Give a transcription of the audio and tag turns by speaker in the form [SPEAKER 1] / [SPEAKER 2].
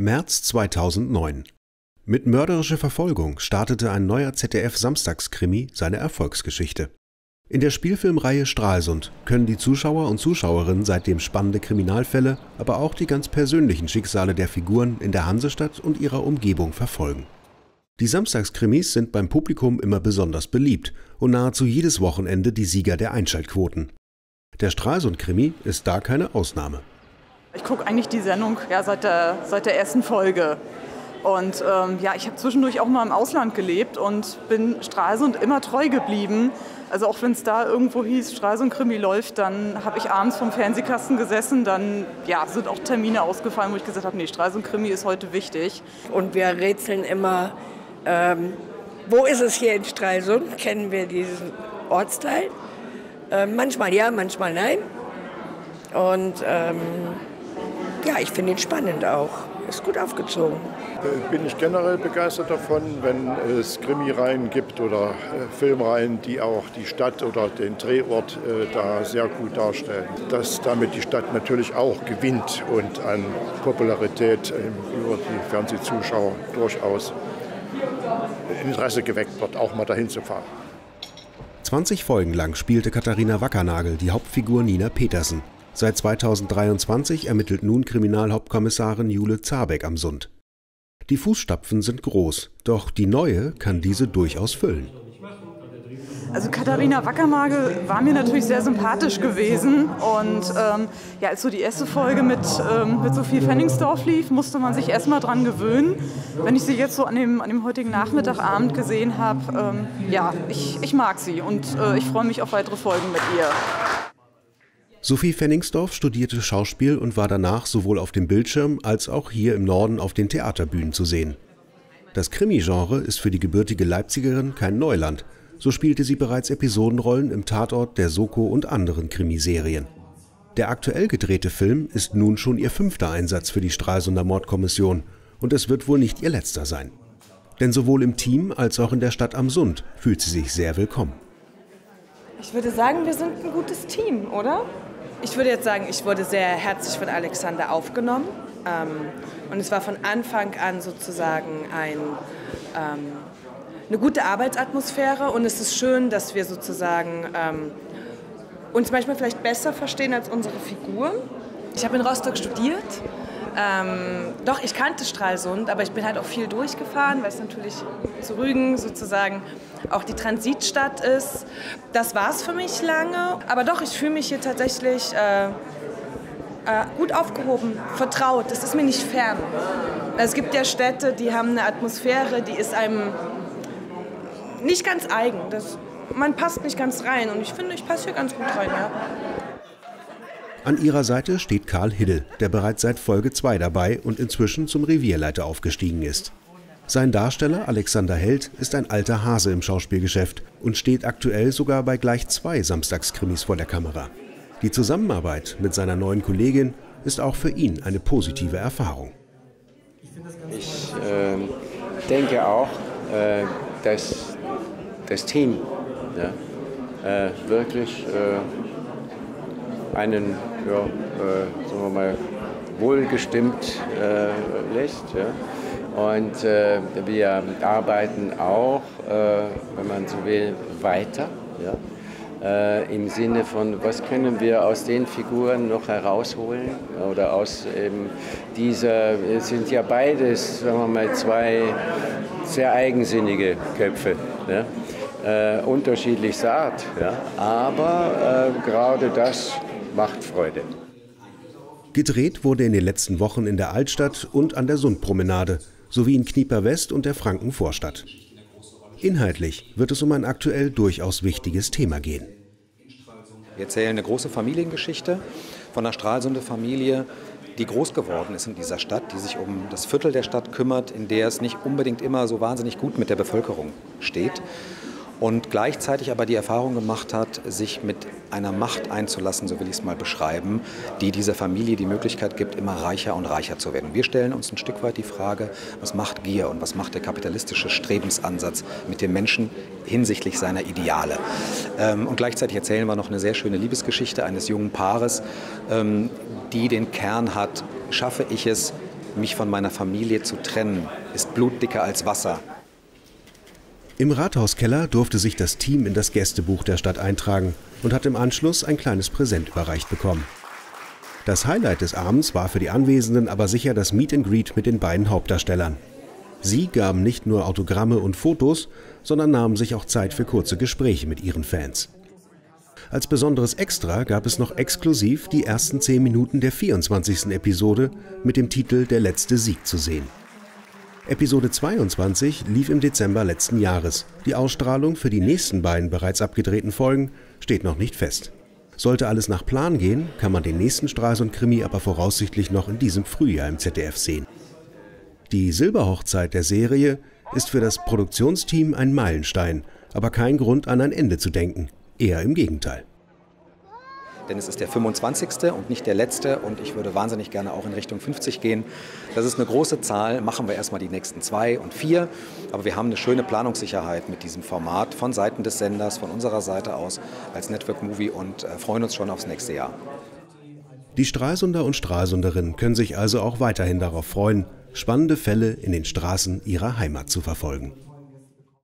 [SPEAKER 1] März 2009. Mit mörderischer Verfolgung startete ein neuer ZDF-Samstagskrimi seine Erfolgsgeschichte. In der Spielfilmreihe Stralsund können die Zuschauer und Zuschauerinnen seitdem spannende Kriminalfälle, aber auch die ganz persönlichen Schicksale der Figuren in der Hansestadt und ihrer Umgebung verfolgen. Die Samstagskrimis sind beim Publikum immer besonders beliebt und nahezu jedes Wochenende die Sieger der Einschaltquoten. Der Stralsund-Krimi ist da keine Ausnahme.
[SPEAKER 2] Ich gucke eigentlich die Sendung ja, seit, der, seit der ersten Folge. Und ähm, ja, ich habe zwischendurch auch mal im Ausland gelebt und bin Stralsund immer treu geblieben. Also auch wenn es da irgendwo hieß, Stralsund-Krimi läuft, dann habe ich abends vom Fernsehkasten gesessen. Dann ja, sind auch Termine ausgefallen, wo ich gesagt habe, nee, Stralsund-Krimi ist heute wichtig.
[SPEAKER 3] Und wir rätseln immer, ähm, wo ist es hier in Stralsund? Kennen wir diesen Ortsteil? Äh, manchmal ja, manchmal nein. Und ähm, ja, ich finde ihn spannend auch. Ist gut aufgezogen.
[SPEAKER 4] Äh, bin ich generell begeistert davon, wenn es Krimireihen gibt oder äh, Filmreihen, die auch die Stadt oder den Drehort äh, da sehr gut darstellen. Dass damit die Stadt natürlich auch gewinnt und an Popularität über die Fernsehzuschauer durchaus Interesse geweckt wird, auch mal dahin zu fahren.
[SPEAKER 1] 20 Folgen lang spielte Katharina Wackernagel die Hauptfigur Nina Petersen. Seit 2023 ermittelt nun Kriminalhauptkommissarin Jule Zabeck am Sund. Die Fußstapfen sind groß, doch die neue kann diese durchaus füllen.
[SPEAKER 2] Also Katharina Wackernagel war mir natürlich sehr sympathisch gewesen und ähm, ja, als so die erste Folge mit, ähm, mit Sophie Fenningsdorf lief, musste man sich erstmal dran gewöhnen. Wenn ich sie jetzt so an dem, an dem heutigen Nachmittagabend gesehen habe, ähm, ja, ich, ich mag sie und äh, ich freue mich auf weitere Folgen mit ihr.
[SPEAKER 1] Sophie Fenningsdorf studierte Schauspiel und war danach sowohl auf dem Bildschirm als auch hier im Norden auf den Theaterbühnen zu sehen. Das Krimi-Genre ist für die gebürtige Leipzigerin kein Neuland. So spielte sie bereits Episodenrollen im Tatort der Soko und anderen Krimiserien. Der aktuell gedrehte Film ist nun schon ihr fünfter Einsatz für die Stralsunder Mordkommission und es wird wohl nicht ihr letzter sein. Denn sowohl im Team als auch in der Stadt am Sund fühlt sie sich sehr willkommen.
[SPEAKER 5] Ich würde sagen, wir sind ein gutes Team, oder? Ich würde jetzt sagen, ich wurde sehr herzlich von Alexander aufgenommen. Ähm, und es war von Anfang an sozusagen ein, ähm, eine gute Arbeitsatmosphäre. Und es ist schön, dass wir sozusagen ähm, uns manchmal vielleicht besser verstehen als unsere Figuren. Ich habe in Rostock studiert. Ähm, doch, ich kannte Stralsund, aber ich bin halt auch viel durchgefahren, weil es natürlich zu Rügen sozusagen auch die Transitstadt ist. Das war es für mich lange. Aber doch, ich fühle mich hier tatsächlich äh, äh, gut aufgehoben, vertraut. Das ist mir nicht fern. Es gibt ja Städte, die haben eine Atmosphäre, die ist einem nicht ganz eigen. Das, man passt nicht ganz rein. Und ich finde, ich passe hier ganz gut rein. Ja.
[SPEAKER 1] An ihrer Seite steht Karl Hiddel, der bereits seit Folge 2 dabei und inzwischen zum Revierleiter aufgestiegen ist. Sein Darsteller Alexander Held ist ein alter Hase im Schauspielgeschäft und steht aktuell sogar bei gleich zwei Samstagskrimis vor der Kamera. Die Zusammenarbeit mit seiner neuen Kollegin ist auch für ihn eine positive Erfahrung.
[SPEAKER 6] Ich äh, denke auch, äh, dass das Team ja, äh, wirklich äh, einen, ja, äh, sagen wir mal, wohlgestimmt äh, lässt. Ja. Und äh, wir arbeiten auch, äh, wenn man so will, weiter. Ja? Äh, Im Sinne von, was können wir aus den Figuren noch herausholen? Oder aus eben dieser, es sind ja beides, sagen wir mal, zwei sehr eigensinnige Köpfe. Ja? Äh, unterschiedlichster Art. Ja? Aber äh, gerade das macht Freude.
[SPEAKER 1] Gedreht wurde in den letzten Wochen in der Altstadt und an der Sundpromenade sowie in Knieper West und der Frankenvorstadt. Inhaltlich wird es um ein aktuell durchaus wichtiges Thema gehen.
[SPEAKER 7] Wir erzählen eine große Familiengeschichte von einer Stralsunder Familie, die groß geworden ist in dieser Stadt, die sich um das Viertel der Stadt kümmert, in der es nicht unbedingt immer so wahnsinnig gut mit der Bevölkerung steht und gleichzeitig aber die Erfahrung gemacht hat, sich mit einer Macht einzulassen, so will ich es mal beschreiben, die dieser Familie die Möglichkeit gibt, immer reicher und reicher zu werden. Wir stellen uns ein Stück weit die Frage, was macht Gier und was macht der kapitalistische Strebensansatz mit dem Menschen hinsichtlich seiner Ideale. Ähm, und gleichzeitig erzählen wir noch eine sehr schöne Liebesgeschichte eines jungen Paares, ähm, die den Kern hat, schaffe ich es, mich von meiner Familie zu trennen, ist blutdicker als Wasser.
[SPEAKER 1] Im Rathauskeller durfte sich das Team in das Gästebuch der Stadt eintragen und hat im Anschluss ein kleines Präsent überreicht bekommen. Das Highlight des Abends war für die Anwesenden aber sicher das Meet and Greet mit den beiden Hauptdarstellern. Sie gaben nicht nur Autogramme und Fotos, sondern nahmen sich auch Zeit für kurze Gespräche mit ihren Fans. Als besonderes Extra gab es noch exklusiv die ersten 10 Minuten der 24. Episode mit dem Titel Der letzte Sieg zu sehen. Episode 22 lief im Dezember letzten Jahres. Die Ausstrahlung für die nächsten beiden bereits abgedrehten Folgen steht noch nicht fest. Sollte alles nach Plan gehen, kann man den nächsten Stralsund-Krimi aber voraussichtlich noch in diesem Frühjahr im ZDF sehen. Die Silberhochzeit der Serie ist für das Produktionsteam ein Meilenstein, aber kein Grund an ein Ende zu denken. Eher im Gegenteil
[SPEAKER 7] denn es ist der 25. und nicht der letzte und ich würde wahnsinnig gerne auch in Richtung 50 gehen. Das ist eine große Zahl, machen wir erstmal die nächsten zwei und vier, aber wir haben eine schöne Planungssicherheit mit diesem Format von Seiten des Senders, von unserer Seite aus als Network Movie und äh, freuen uns schon aufs nächste Jahr.
[SPEAKER 1] Die Stralsunder und Stralsunderinnen können sich also auch weiterhin darauf freuen, spannende Fälle in den Straßen ihrer Heimat zu verfolgen.